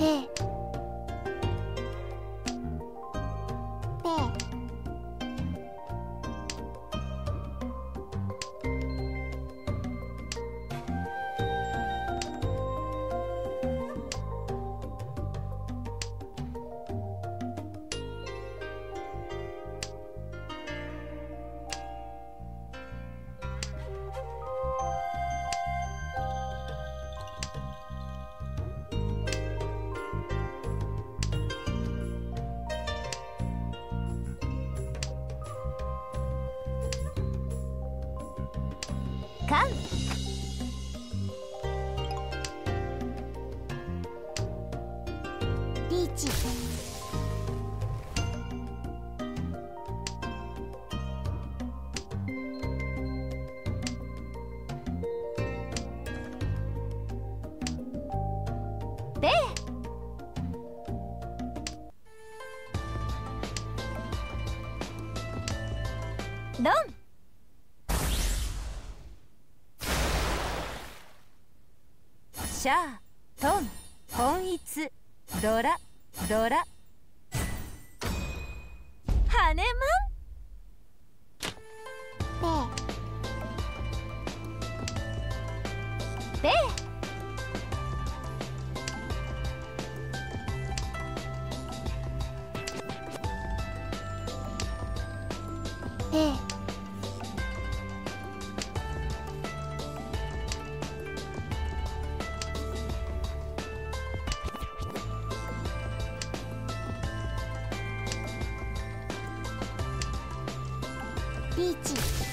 ええかんリーチ。ベードン。シャートン本一ドラドラ。ハネマンベーベーベリーチ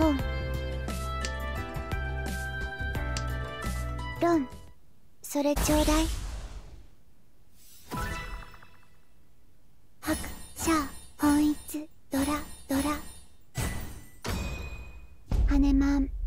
ポンロンそれちょうだい。ハクシャー本一ドラドラ。ハネマン。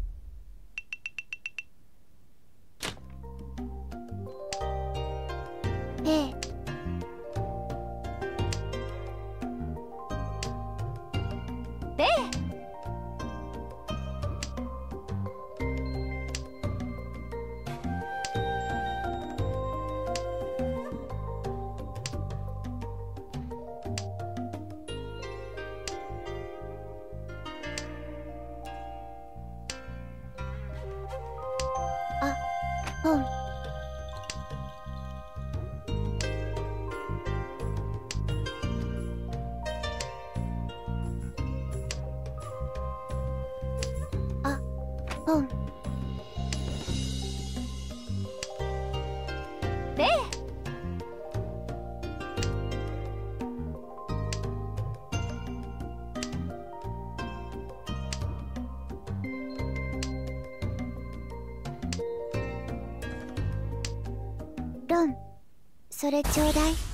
ポンベロンそれちょうだい